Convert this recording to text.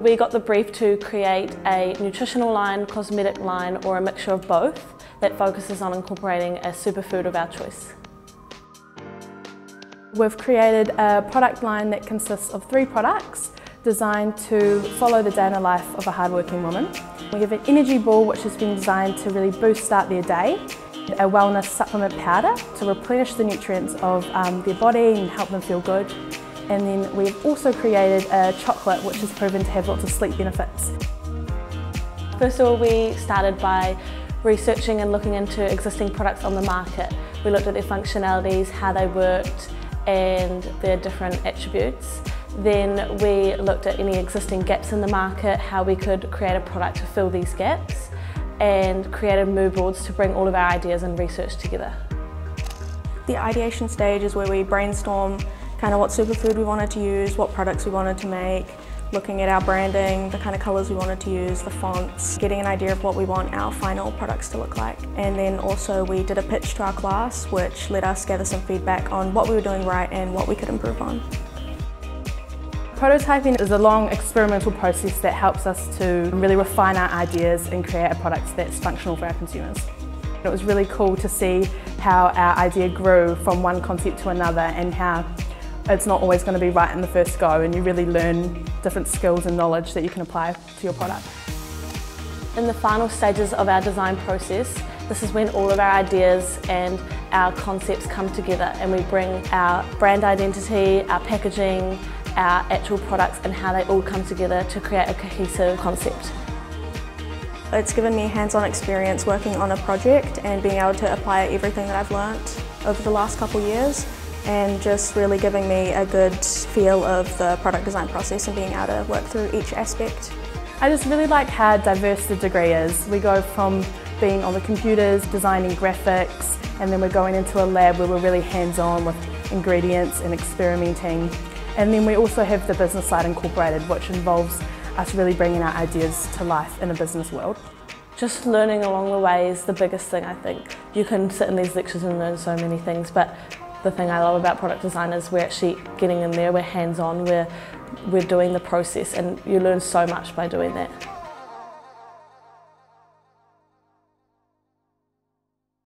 We got the brief to create a nutritional line, cosmetic line or a mixture of both that focuses on incorporating a superfood of our choice. We've created a product line that consists of three products designed to follow the day in the life of a hardworking woman. We have an energy ball which has been designed to really boost start their day, a wellness supplement powder to replenish the nutrients of um, their body and help them feel good. And then we've also created a chocolate which is proven to have lots of sleep benefits. First of all, we started by researching and looking into existing products on the market. We looked at their functionalities, how they worked, and their different attributes. Then we looked at any existing gaps in the market, how we could create a product to fill these gaps and created mood boards to bring all of our ideas and research together. The ideation stage is where we brainstorm kind of what superfood we wanted to use, what products we wanted to make, looking at our branding, the kind of colours we wanted to use, the fonts, getting an idea of what we want our final products to look like. And then also we did a pitch to our class which let us gather some feedback on what we were doing right and what we could improve on. Prototyping is a long experimental process that helps us to really refine our ideas and create a product that's functional for our consumers. It was really cool to see how our idea grew from one concept to another and how it's not always going to be right in the first go and you really learn different skills and knowledge that you can apply to your product. In the final stages of our design process, this is when all of our ideas and our concepts come together and we bring our brand identity, our packaging, our actual products and how they all come together to create a cohesive concept. It's given me hands-on experience working on a project and being able to apply everything that I've learnt over the last couple of years and just really giving me a good feel of the product design process and being able to work through each aspect. I just really like how diverse the degree is. We go from being on the computers, designing graphics, and then we're going into a lab where we're really hands-on with ingredients and experimenting. And then we also have the business side incorporated, which involves us really bringing our ideas to life in a business world. Just learning along the way is the biggest thing I think. You can sit in these lectures and learn so many things, but the thing I love about product design is we're actually getting in there, we're hands-on, we're, we're doing the process and you learn so much by doing that.